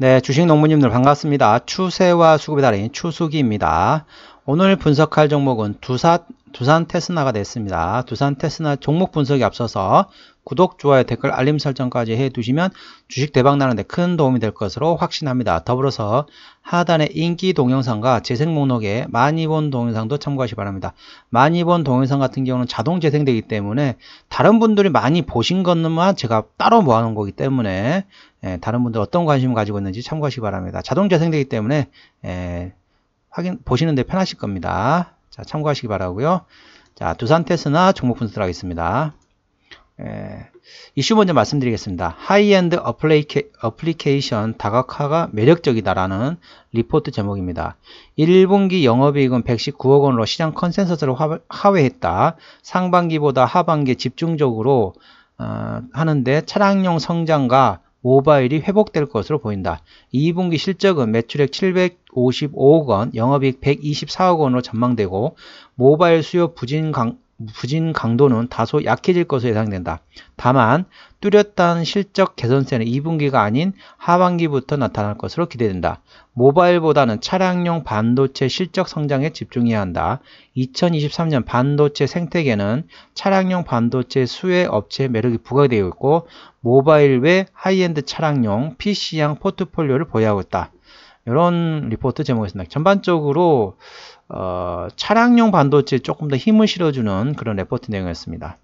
네, 주식 농부님들 반갑습니다. 추세와 수급의 달인 추수기입니다. 오늘 분석할 종목은 두산, 두산 테스나가 됐습니다. 두산 테스나 종목 분석에 앞서서 구독, 좋아요, 댓글, 알림 설정까지 해두시면 주식 대박 나는데 큰 도움이 될 것으로 확신합니다. 더불어서 하단의 인기 동영상과 재생 목록에 많이 본 동영상도 참고하시 기 바랍니다. 많이 본 동영상 같은 경우는 자동 재생되기 때문에 다른 분들이 많이 보신 것만 제가 따로 모아놓은 거기 때문에 예, 다른 분들 어떤 관심 을 가지고 있는지 참고하시기 바랍니다. 자동 재생되기 때문에 예, 확인 보시는데 편하실 겁니다. 자, 참고하시기 바라고요. 자, 두산 테스나 종목 분석 하겠습니다. 예, 이슈 먼저 말씀드리겠습니다. high-end applica, application 다각화가 매력적이다라는 리포트 제목입니다. 1분기 영업이익은 119억 원으로 시장 consensus를 하회했다. 상반기보다 하반기에 집중적으로 어, 하는데 차량용 성장과 모바일이 회복될 것으로 보인다. 2분기 실적은 매출액 755억 원, 영업이익 124억 원으로 전망되고 모바일 수요 부진 강, 부진 강도는 다소 약해질 것으로 예상된다. 다만 뚜렷한 실적 개선세는 2분기가 아닌 하반기부터 나타날 것으로 기대된다. 모바일보다는 차량용 반도체 실적 성장에 집중해야 한다. 2023년 반도체 생태계는 차량용 반도체 수혜 업체 매력이 부각되어 있고 모바일 외 하이엔드 차량용 PC향 포트폴리오를 보유하고 있다. 이런 리포트 제목이었습니다. 전반적으로 어, 차량용 반도체 조금 더 힘을 실어주는 그런 레포트 내용이었습니다.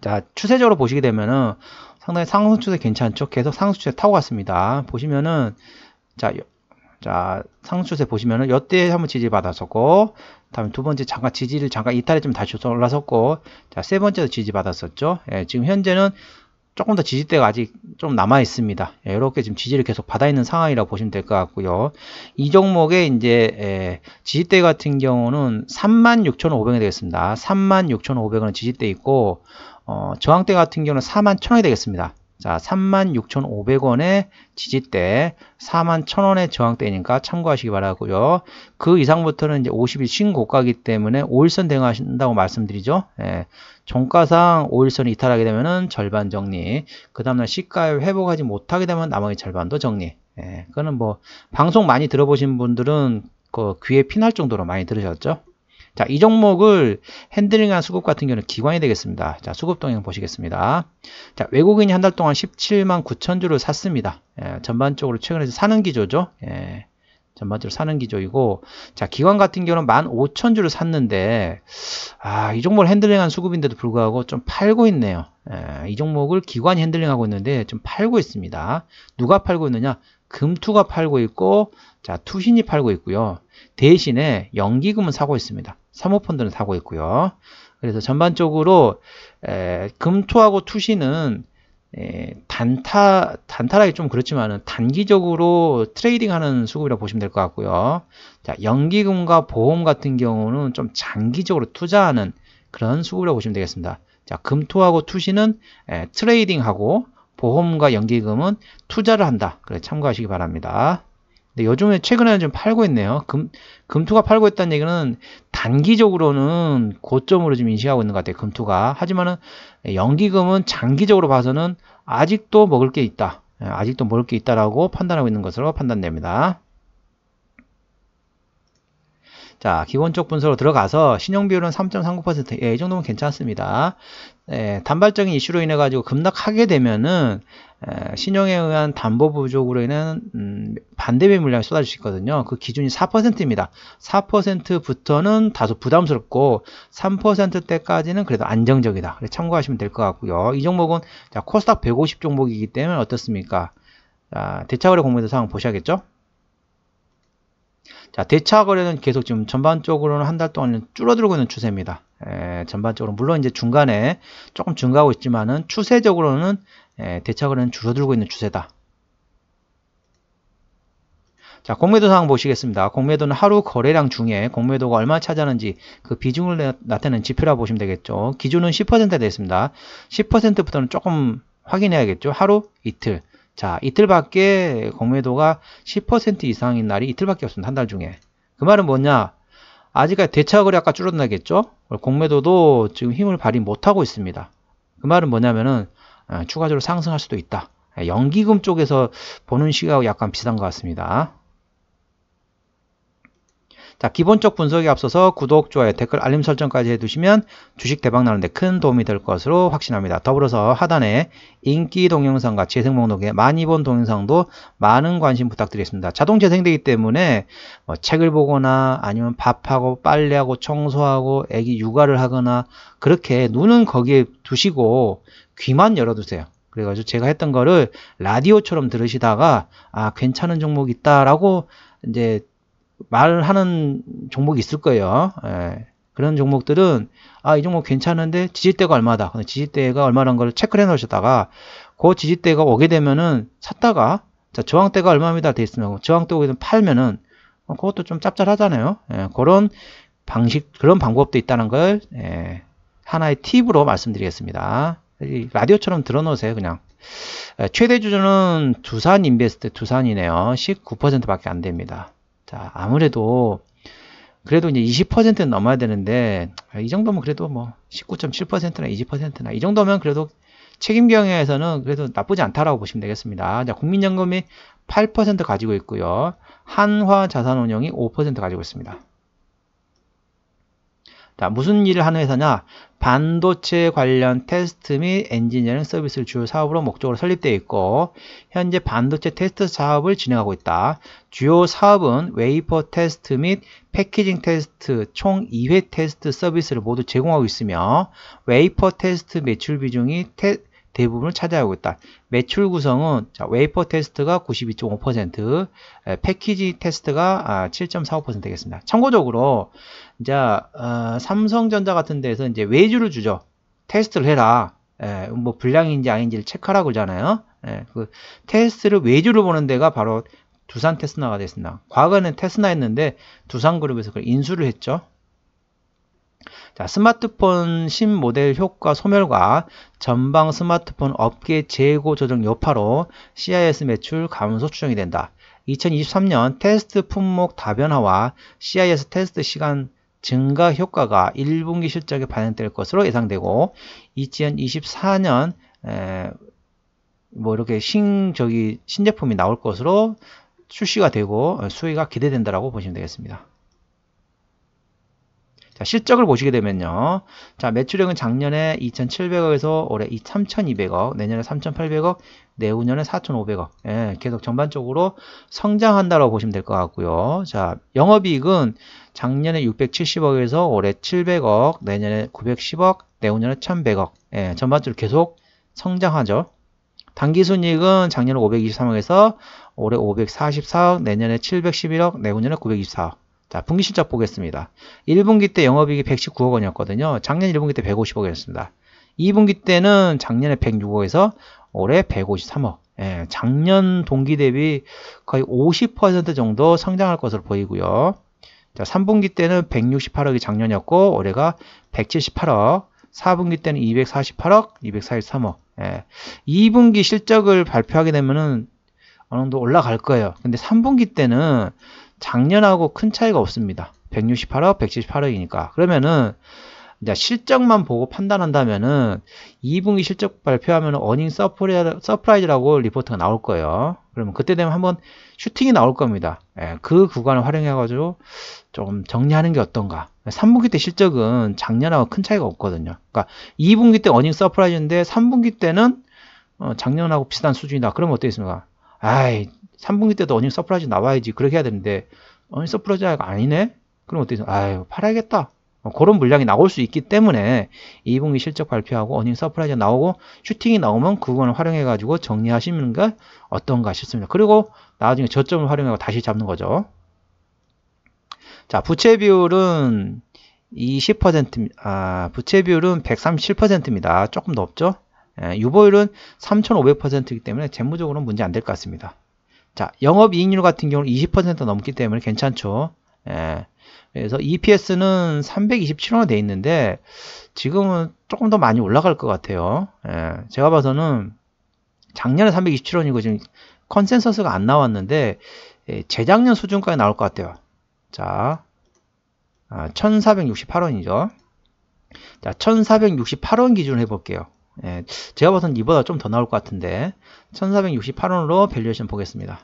자, 추세적으로 보시게 되면은 상당히 상승 추세 괜찮죠? 계속 상승 추세 타고 갔습니다. 보시면은 자, 자 상승 추세 보시면은 이때 한번 지지 받았었고, 다음에 두 번째 잠깐 지지를 잠깐 이탈에 좀 다시 올라섰고, 자 세 번째도 지지 받았었죠. 예, 지금 현재는 조금 더 지지대가 아직 좀 남아 있습니다. 예, 이렇게 지금 지지를 계속 받아 있는 상황이라고 보시면 될 것 같고요. 이 종목의 이제 예, 지지대 같은 경우는 36,500원이 되겠습니다. 36,500원은 지지대 있고 어, 저항대 같은 경우는 41,000원이 되겠습니다. 자, 36,500원의 지지대, 41,000원의 저항대니까 참고하시기 바라고요. 그 이상부터는 이제 50일 신고가기 때문에 5일선 대응하신다고 말씀드리죠. 예, 종가상 5일선이 이탈하게 되면은 절반 정리, 그 다음날 시가에 회복하지 못하게 되면 나머지 절반도 정리. 예, 그거는 뭐 방송 많이 들어보신 분들은 그 귀에 피날 정도로 많이 들으셨죠. 자, 이 종목을 핸들링한 수급 같은 경우는 기관이 되겠습니다. 자, 수급 동향 보시겠습니다. 자, 외국인이 한 달 동안 17만 9천 주를 샀습니다. 예, 전반적으로 최근에 사는 기조죠. 예, 전반적으로 사는 기조이고, 자, 기관 같은 경우는 1만 5천 주를 샀는데, 아, 이 종목을 핸들링한 수급인데도 불구하고 좀 팔고 있네요. 예, 이 종목을 기관이 핸들링하고 있는데 좀 팔고 있습니다. 누가 팔고 있느냐? 금투가 팔고 있고, 자, 투신이 팔고 있고요. 대신에 연기금은 사고 있습니다. 사모펀드는 사고 있고요. 그래서 전반적으로 에, 금투하고 투신은 에, 단타, 단타라기 좀 그렇지만은 단기적으로 trading 하는 수급이라고 보시면 될 것 같고요. 자, 연기금과 보험 같은 경우는 좀 장기적으로 투자하는 그런 수급이라고 보시면 되겠습니다. 자, 금투하고 투신은 에, trading하고 보험과 연기금은 투자를 한다. 그래 참고하시기 바랍니다. 근데 요즘에 최근에는 좀 팔고 있네요. 금, 금투가 팔고 있다는 얘기는 단기적으로는 고점으로 좀 인식하고 있는 것 같아요. 금투가. 하지만은 연기금은 장기적으로 봐서는 아직도 먹을 게 있다. 예, 아직도 먹을 게 있다라고 판단하고 있는 것으로 판단됩니다. 자, 기본적 분석으로 들어가서 신용 비율은 3.39%. 예, 이 정도면 괜찮습니다. 예, 단발적인 이슈로 인해 가지고 급락하게 되면은 예, 신용에 의한 담보 부족으로 인한 음, 반대매 물량이 쏟아질 수 있거든요. 그 기준이 4%입니다. 4%부터는 다소 부담스럽고 3%대까지는 그래도 안정적이다. 그래서 참고하시면 될 것 같고요. 이 종목은 자, 코스닥 150 종목이기 때문에 어떻습니까? 자, 대차거래 공모대 상황 보셔야겠죠? 자, 대차 거래는 계속 지금 전반적으로는 한 달 동안 줄어들고 있는 추세입니다. 에, 전반적으로 물론 이제 중간에 조금 증가하고 있지만은 추세적으로는 에, 대차 거래는 줄어들고 있는 추세다. 자, 공매도 상황 보시겠습니다. 공매도는 하루 거래량 중에 공매도가 얼마 차지하는지 그 비중을 나타내는 지표라고 보시면 되겠죠. 기준은 10%가 되겠습니다. 10%부터는 조금 확인해야겠죠. 하루, 이틀. 자, 이틀밖에 공매도가 10% 이상인 날이 이틀밖에 없습니다. 한 달 중에. 그 말은 뭐냐? 아직까지 대차 거래 아까 줄어나겠죠? 공매도도 지금 힘을 발휘 못하고 있습니다. 그 말은 뭐냐면은 어, 추가적으로 상승할 수도 있다. 연기금 쪽에서 보는 시각하고 약간 비슷한 것 같습니다. 자, 기본적 분석에 앞서서 구독, 좋아요, 댓글, 알림 설정까지 해두시면 주식 대박 나는데 큰 도움이 될 것으로 확신합니다. 더불어서 하단에 인기 동영상과 재생 목록에 많이 본 동영상도 많은 관심 부탁드리겠습니다. 자동 재생되기 때문에 뭐 책을 보거나 아니면 밥하고 빨래하고 청소하고 애기 육아를 하거나 그렇게 눈은 거기에 두시고 귀만 열어두세요. 그래가지고 제가 했던 거를 라디오처럼 들으시다가 아 괜찮은 종목 있다라고 이제 말하는 종목이 있을 거예요. 예. 그런 종목들은 아 이 종목 괜찮은데 지지대가 얼마다. 근데 지지대가 얼마라는 걸 체크를 해 놓으셨다가 그 지지대가 오게 되면은 샀다가 자 저항대가 얼마입니다 돼 있으면 저항대 오게 되면 팔면은 어, 그것도 좀 짭짤하잖아요. 예. 그런 방식 그런 방법도 있다는 걸 예. 하나의 팁으로 말씀드리겠습니다. 라디오처럼 들어놓으세요 그냥. 예. 최대 주주는 두산 인베스트 두산이네요. 19%밖에 안 됩니다. 자, 아무래도 그래도 이제 20%는 넘어야 되는데 이 정도면 그래도 뭐 19.7%나 20%나 이 정도면 그래도 책임 경영에서는 그래도 나쁘지 않다라고 보시면 되겠습니다. 자, 국민연금이 8% 가지고 있고요. 한화 자산운용이 5% 가지고 있습니다. 자, 무슨 일을 하는 회사냐? 반도체 관련 테스트 및 엔지니어링 서비스를 주요 사업으로 목적으로 설립되어 있고 현재 반도체 테스트 사업을 진행하고 있다. 주요 사업은 웨이퍼 테스트 및 packaging 테스트 총 2회 테스트 서비스를 모두 제공하고 있으며 웨이퍼 테스트 매출 비중이 테, 대부분을 차지하고 있다. 매출 구성은 자, 웨이퍼 테스트가 92.5%, 패키지 테스트가 7.45% 아, 되겠습니다. 참고적으로 이제 어, 삼성전자 같은 데서 이제 외주를 주죠. 테스트를 해라. 예, 뭐 불량인지 아닌지를 체크하라고 그러잖아요. 예, 그 테스트를 외주를 보는 데가 바로 두산 테스나가 됐습니다. 과거에는 테스나였는데 두산그룹에서 그걸 인수를 했죠. 자, 스마트폰 신모델 효과 소멸과 전방 스마트폰 업계 재고 조정 여파로 CIS 매출 감소 추정이 된다. 2023년 테스트 품목 다변화와 CIS 테스트 시간 증가 효과가 1분기 실적에 반영될 것으로 예상되고 2024년 에, 뭐 이렇게 신 저기 신제품이 나올 것으로 출시가 되고 수익가 기대된다라고 보시면 되겠습니다. 자, 실적을 보시게 되면요. 자, 매출액은 작년에 2,700억에서 올해 3,200억, 내년에 3,800억, 내후년에 4,500억. 예, 계속 전반적으로 성장한다고 보시면 될 것 같고요. 자, 영업이익은 작년에 670억에서 올해 700억, 내년에 910억, 내후년에 1,100억. 예, 전반적으로 계속 성장하죠. 당기순이익은 작년에 523억에서 올해 544억, 내년에 711억, 내후년에 924억. 자, 분기 실적 보겠습니다. 1분기 때 영업이익이 119억 원이었거든요. 작년 1분기 때 150억이었습니다. 2분기 때는 작년에 106억에서 올해 153억. 예, 작년 동기 대비 거의 50% 정도 성장할 것으로 보이고요. 자, 3분기 때는 168억이 작년이었고 올해가 178억. 4분기 때는 248억, 243억. 예. 2분기 실적을 발표하게 되면은 어느 정도 올라갈 거예요. 근데 3분기 때는 작년하고 큰 차이가 없습니다. 168억, 178억이니까. 그러면은 이제 실적만 보고 판단한다면은 2분기 실적 발표하면 earning surprise라고 리포트가 나올 거예요. 그러면 그때 되면 한번 슈팅이 나올 겁니다. 예, 그 구간을 활용해가지고 좀 정리하는 게 어떤가. 3분기 때 실적은 작년하고 큰 차이가 없거든요. 그러니까 2분기 때 earning surprise인데 3분기 때는 어, 작년하고 비슷한 수준이다. 그러면 어떻겠습니까? 아이 3분기 때도 earning surprise 나와야지 그렇게 해야 되는데 earning surprise가 아니네? 그럼 어떻게 아유 팔아야겠다. 어, 그런 물량이 나올 수 있기 때문에 2분기 실적 발표하고 earning surprise 나오고 슈팅이 나오면 그거를 활용해 가지고 정리하시는 게 어떤가 싶습니다. 그리고 나중에 저점을 활용하고 다시 잡는 거죠. 자, 부채 비율은 20%, 아, 부채 비율은 137%입니다. 조금 높죠? 예, 유보율은 3,500%이기 때문에 재무적으로는 문제 안 될 것 같습니다. 자, 영업이익률 같은 경우는 20% 넘기 때문에 괜찮죠. 예. 그래서 EPS는 327원이 돼 있는데 지금은 조금 더 많이 올라갈 것 같아요. 예. 제가 봐서는 작년에 327원이고 지금 consensus가 안 나왔는데 예, 재작년 수준까지 나올 것 같아요. 자, 아, 1468원이죠. 자, 1468원 기준으로 해볼게요. 예, 제가 봐서는 이보다 좀 더 나올 것 같은데 1468원으로 valuation 보겠습니다.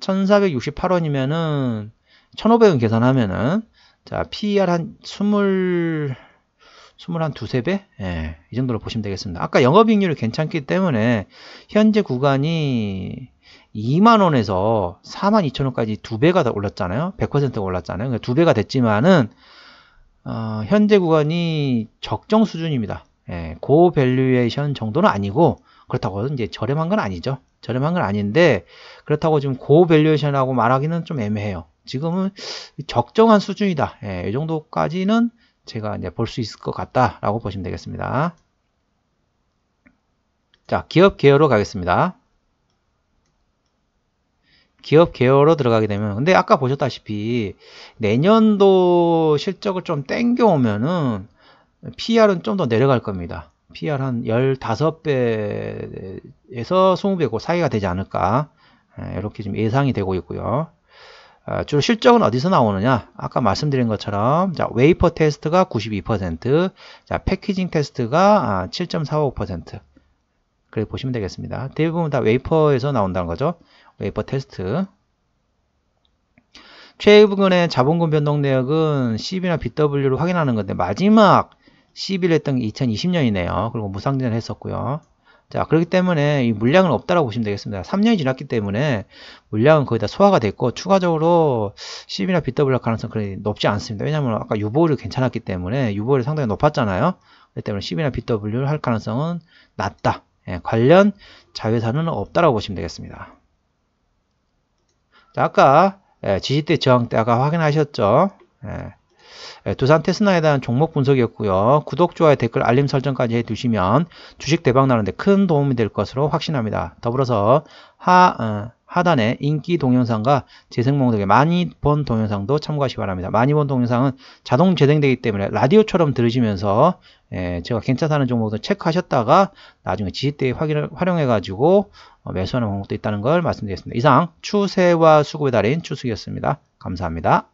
1468원이면은 1500원 계산하면은 자 PER 한 20, 21 두세 배? 예, 이 정도로 보시면 되겠습니다. 아까 영업이익률이 괜찮기 때문에 현재 구간이 2만원에서 4만 2천원까지 두 배가 더 올랐잖아요. 100%가 올랐잖아요. 그러니까 두 배가 됐지만은 어, 현재 구간이 적정 수준입니다. 예, 고valuation 정도는 아니고 그렇다고 이제 저렴한 건 아니죠. 저렴한 건 아닌데 그렇다고 지금 고valuation이라고 말하기는 좀 애매해요. 지금은 적정한 수준이다. 예, 이 정도까지는 제가 이제 볼 수 있을 것 같다라고 보시면 되겠습니다. 자, 기업 개요로 가겠습니다. 기업 개요로 들어가게 되면 근데 아까 보셨다시피 내년도 실적을 좀 땡겨 오면은 PER은 좀 더 내려갈 겁니다. PER 한 15배에서 20배 그 사이가 되지 않을까 예, 이렇게 좀 예상이 되고 있고요. 아, 주로 실적은 어디서 나오느냐? 아까 말씀드린 것처럼 자, 웨이퍼 테스트가 92%, 자, packaging 테스트가 7.45%. 아, 그렇게 보시면 되겠습니다. 대부분 다 웨이퍼에서 나온다는 거죠. 웨이퍼 테스트. 최근의 자본금 변동 내역은 CB나 BW를 확인하는 건데 마지막 CB를 했던 게 2020년이네요. 그리고 무상증을 했었고요. 자, 그렇기 때문에 이 물량은 없다라고 보시면 되겠습니다. 3년이 지났기 때문에 물량은 거의 다 소화가 됐고 추가적으로 CB나 BW 가능성 그리 높지 않습니다. 왜냐하면 아까 유보율이 괜찮았기 때문에 유보율이 상당히 높았잖아요. 그렇기 때문에 CB나 BW를 할 가능성은 낮다. 예, 관련 자회사는 없다라고 보시면 되겠습니다. 자, 아까 예, 지지대 저항 때 아까 확인하셨죠? 예. 예, 두산 테스나에 대한 종목 분석이었고요. 구독, 좋아요, 댓글, 알림 설정까지 해두시면 주식 대박 나는데 큰 도움이 될 것으로 확신합니다. 더불어서 하, 어, 하단에 인기 동영상과 재생 목록에 많이 본 동영상도 참고하시기 바랍니다. 많이 본 동영상은 자동 재생되기 때문에 라디오처럼 들으시면서 예, 제가 괜찮다는 종목도 체크하셨다가 나중에 지지대에 활용해 가지고 어, 매수하는 방법도 있다는 걸 말씀드리겠습니다. 이상 추세와 수급의 달인 추수기였습니다. 감사합니다.